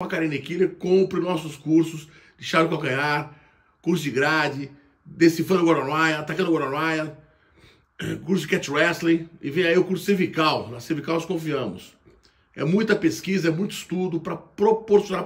a Karine Killer, compre nossos cursos de chave calcanhar, curso de grade, decifrando Guaranoia, atacando Guaranoia, eh, curso de Cat wrestling e vem aí o curso cervical. Na cervical nós confiamos. É muita pesquisa, é muito estudo para proporcionar